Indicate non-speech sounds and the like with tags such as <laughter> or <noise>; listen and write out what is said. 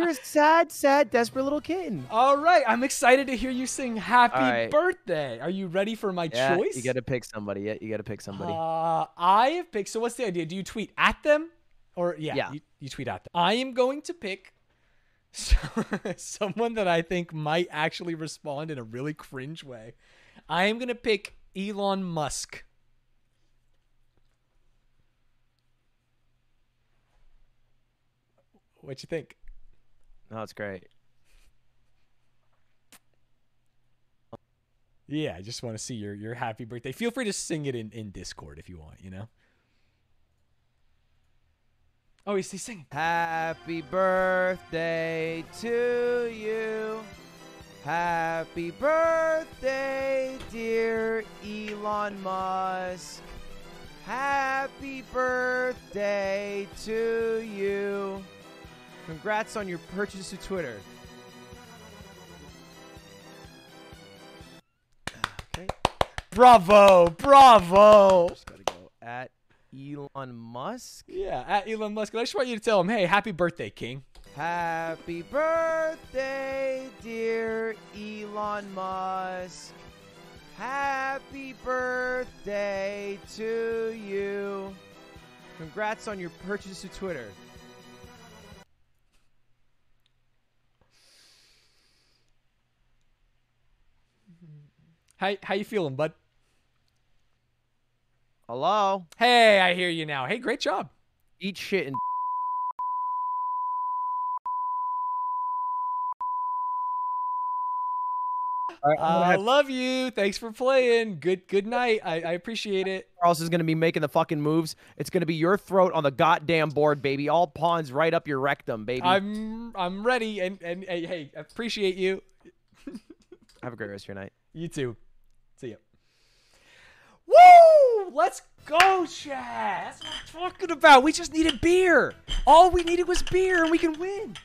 You're a sad, sad, desperate little kitten. All right, I'm excited to hear you sing "Happy All right. Birthday." Are you ready for my Yeah, choice? you gotta pick somebody. Yeah, you gotta pick somebody. Uh, I have picked. So what's the idea? Do you tweet at them, or yeah, Yeah. You, you tweet at them? I am going to pick so- <laughs> someone that I think might actually respond in a really cringe way. I am gonna pick Elon Musk. What you think? No, it's great. Yeah, I just want to see your your happy birthday. Feel free to sing it in, in Discord if you want, you know? Oh, he's, he's singing. Happy birthday to you. Happy birthday, dear Elon Musk. Happy birthday to you. Congrats on your purchase of Twitter. Okay. Bravo, bravo. Just gotta go at Elon Musk. Yeah, at Elon Musk. I just want you to tell him, hey, happy birthday, King. Happy birthday, dear Elon Musk. Happy birthday to you. Congrats on your purchase of Twitter. How how you feeling, bud? Hello? Hey, I hear you now. Hey, great job. Eat shit and I uh, love you. Thanks for playing. Good good night. I, I appreciate it. Charles is gonna be making the fucking moves. It's gonna be your throat on the goddamn board, baby. All pawns right up your rectum, baby. I'm I'm ready and and hey, hey appreciate you. Have a great rest of your night. You too. See ya. Woo! Let's go, Chad. That's what I'm talking about. We just needed beer. All we needed was beer, and we can win.